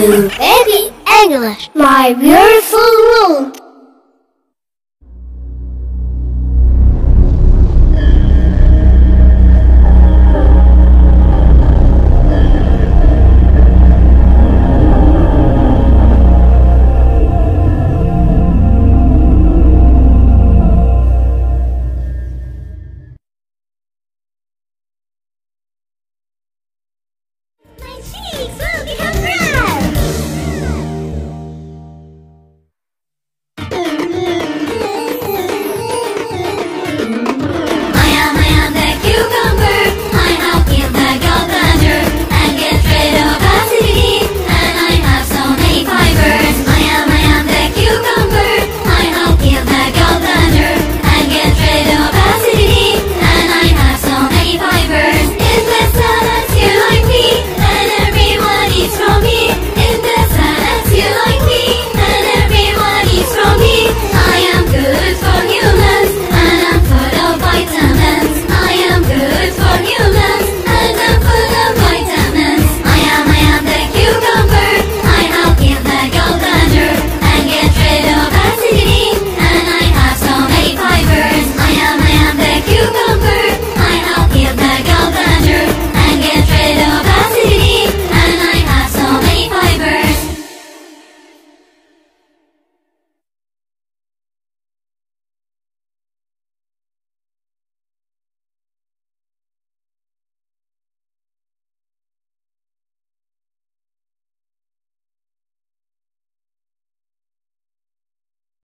to Baby English, my beautiful.